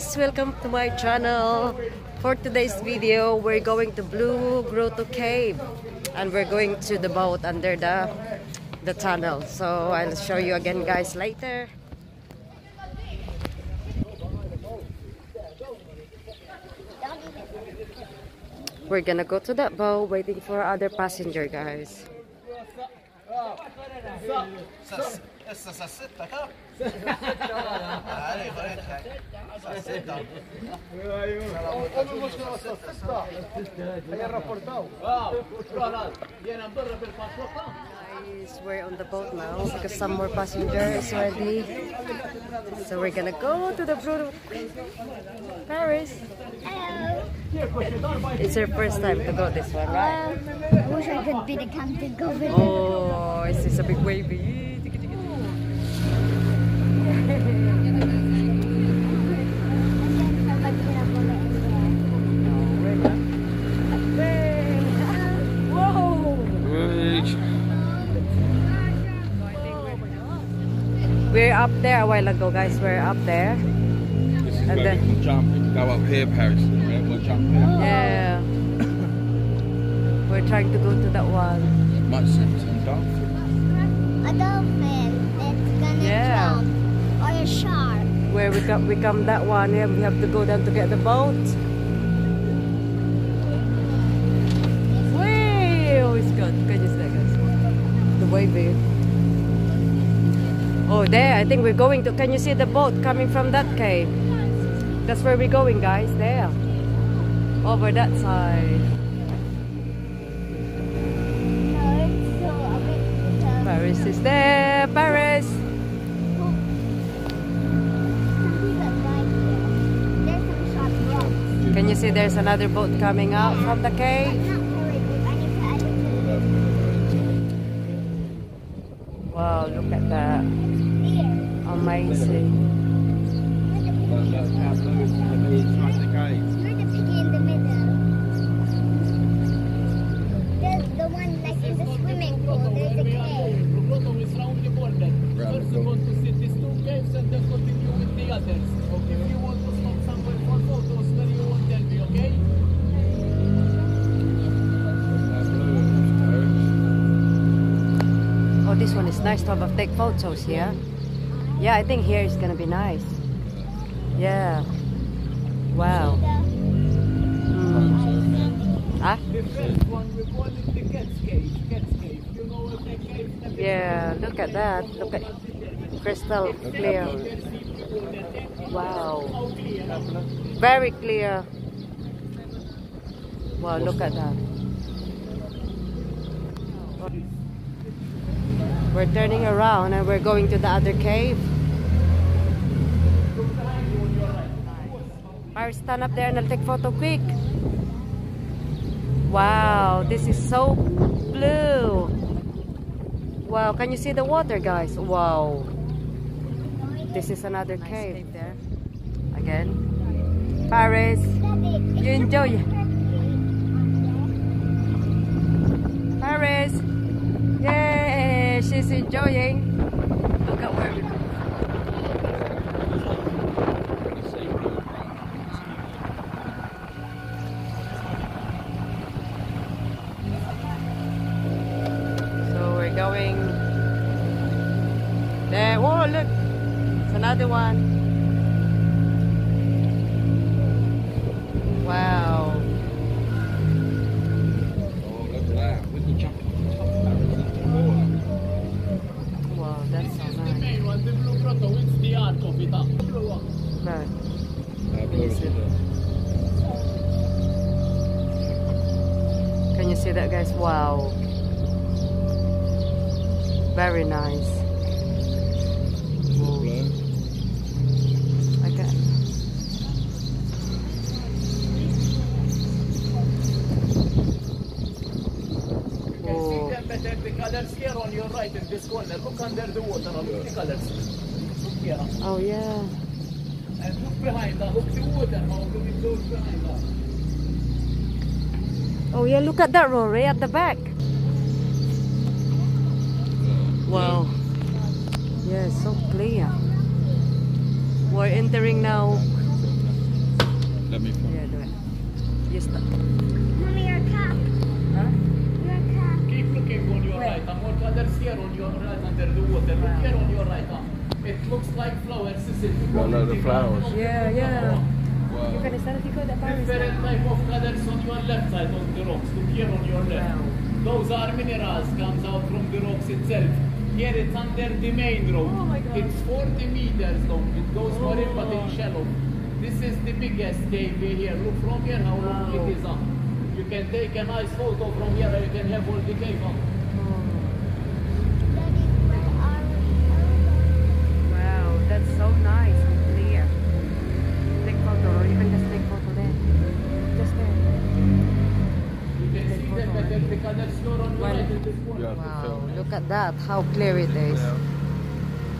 guys welcome to my channel. For today's video we're going to blue grotto cave and we're going to the boat under the the tunnel. So i'll show you again guys later. We're gonna go to that boat waiting for other passenger guys Issa sa' sitta kapp. Nej, det we're on the boat now because some more passengers already. So we're gonna go to the Bruno Paris. Hello. It's your first time to go this one, right? I wish I could be the captain. Oh, it's, is a big wavy. Up there a while ago, guys. We're up there. This is And where then- we can jump. We can go up here, Paris. Yeah, we'll jump here. Oh. Yeah. We're trying to go to that one. Much sense and dolphin. A dolphin that's gonna Yeah. jump. Or a shark. Where we come, we come that one. Yeah, we have to go down to get the boat. Mm. Way, oh, it's good. Can you see that, guys? The wavy. Oh, there. I think we're going to. Can you see the boat coming from that cave? That's where we're going, guys. There. Over that side. Paris is there. Paris. Can you see there's another boat coming out from the cave? Wow, look at that. To here. Amazing. You're the piggy in the middle. There's the one like in the swimming pool. There's a cave. The bottom is round the border. First you want to see these two caves and then continue with the others. Okay. If you want to stop somewhere for photos, then you won't tell me, okay? Oh, this one is nice to have a take photos here. Yeah, I think here is gonna be nice. Yeah. Wow. Mm. Ah? The first one we the cave? Yeah, look at that. Look at crystal clear. Wow. Very clear. Wow, look at that. We're turning around and we're going to the other cave. Paris, stand up there and I'll take photo quick. Wow, this is so blue. Wow, can you see the water, guys? Wow. This is another cave there. Again. Paris, you enjoy. Paris. Yay, she's enjoying. Look at where there. Oh, look, it's another one. Wow. Oh, look at that. Jump. Wow, that's so nice. one, the of it. Can you see that, guys? Wow. Very nice. Them the colors here on your right in this corner. Look under the water, colors. Oh, yeah. And look behind her. Look the water, behind her. Oh, yeah, look at that, Rory, at the back. Wow. Yeah, so clear. We're entering now Let me film. Yeah, do it. You stop. Mommy, your cup. Huh? Your cup. Keep looking on your right. And what others uh, here on your right under the water. Look here on your right. Huh? It looks like flowers. Is it? Got a load of flowers. Yeah, yeah. Wow. You can stand if you go that far. Different type of colors on your left side on the rocks. Look here on your left. Wow. Those are minerals comes out from the rocks itself. Here it's under the main road. Oh my God. It's 40 meters long. It goes for it, but Oh. in shallow. This is the biggest cave here. Look from here how long Wow. it is up. You can take a nice photo from here. You can have all the cave up. Daddy, where are we? Wow, that's so nice and clear. Take photo, or you can just take photo there. Just there. You can see that better the colors store on your Well- right in this Wow, film look at that, how clear it is. Yeah.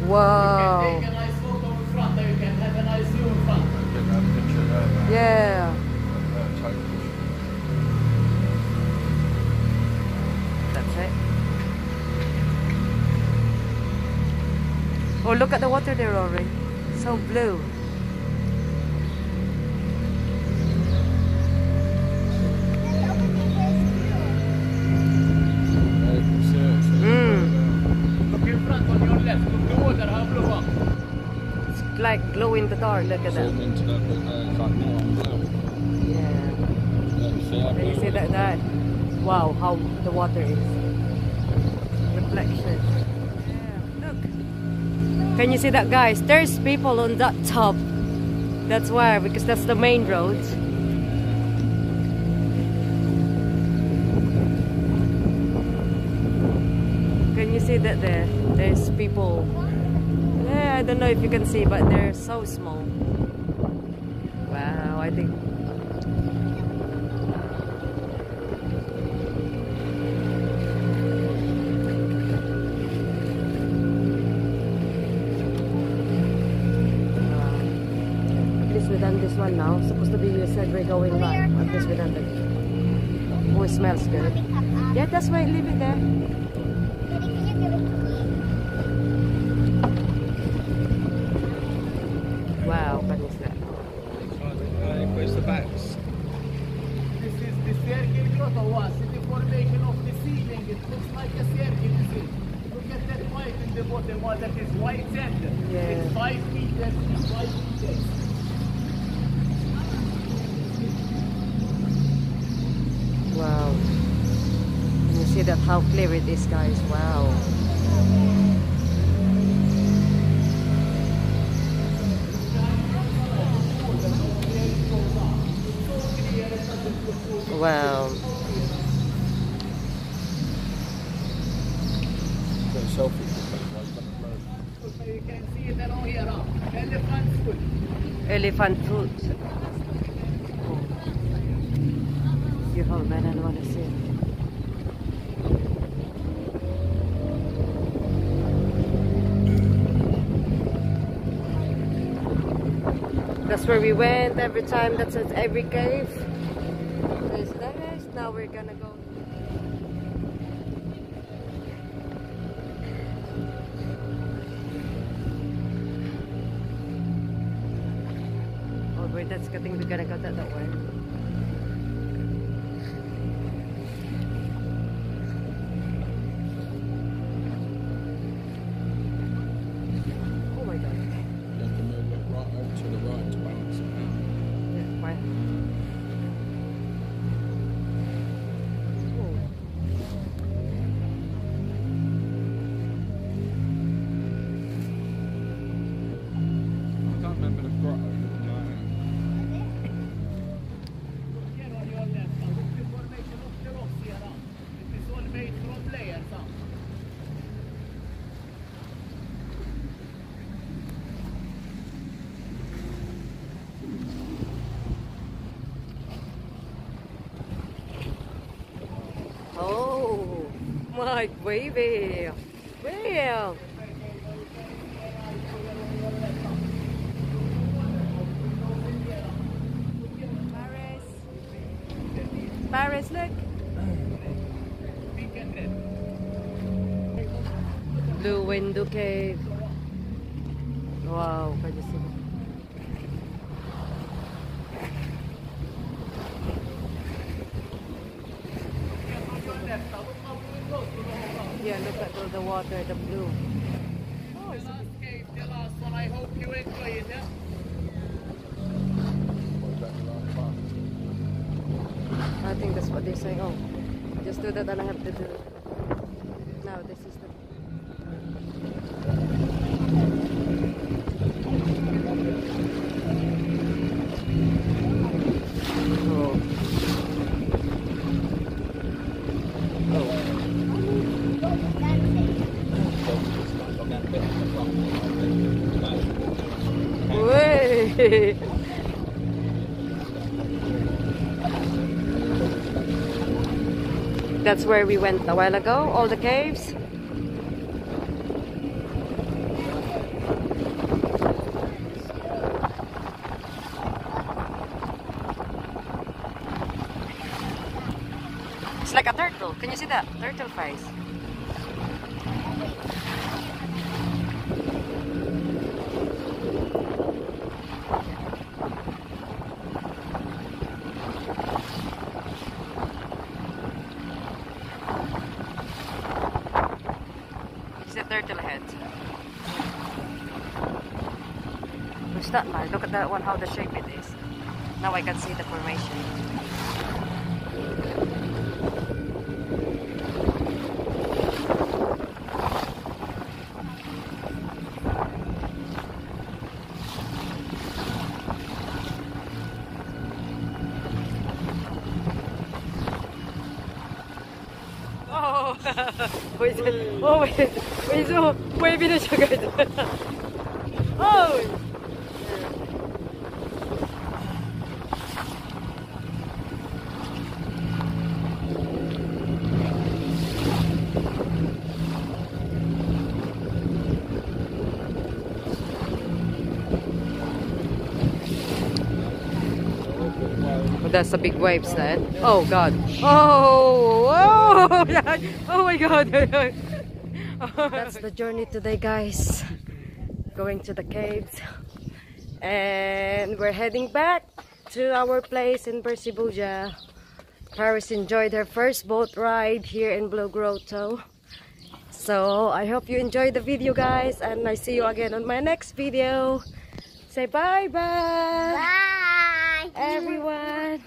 You Wow. can take a nice photo in front. You can have a nice view in front. Get that picture there, man. Yeah. That's it. Oh, look at the water there already. So blue. Like glow in the dark. Look at that. Zoom into that bit there, uh, it's like neon blue. Yeah. Yeah, you see that Can you see that? That. Wow, how the water is. Reflection. Yeah, look. Can you see that, guys? There's people on that top. That's why, because that's the main road. Can you see that there? There's people. I don't know if you can see, but they're so small. Wow, I think At least we done this one now. Supposed to be you said we're going right. At least we done it. Oh, it smells good. Yeah, that's why leave it there. Looks like a circle, you see. Look at that white in the bottom one, that is white sand. Yeah. It's five meters, it's five meters. Wow. Can you see that how clear it is, guys? Wow. Wow. Got a selfie with them, like, on the road. So you can see it around here, huh? elephant foot. Elephant fruit. You hold man, I don't want to see it. That's where we went every time. That's at every cave. There's nice. Now we're gonna go. Oh wait, that's good thing my baby. Wow. Paris. Paris, look. Blue window cave. Wow, can you see that? Water, the blue. I think that's what they're saying. Oh, just do that and I have to do. Now this is the. Oh. Way. That's where we went a while ago, all the caves. It's like a turtle. Can you see that? Turtle face. It's turtle head. What's that man? Look at that one, how the shape it is. Now I can see the formation. Oh! wait, oh wait, wait, so wavy na siya guys. oh! Oh, that's the big waves then. Oh god. Oh, oh, oh my god. that's the journey today, guys. Going to the caves. And we're heading back to our place in Birżebbuġa. Paris enjoyed her first boat ride here in Blue Grotto. So I hope you enjoyed the video, guys. And I see you again on my next video. Say bye-bye, Bye. Everyone.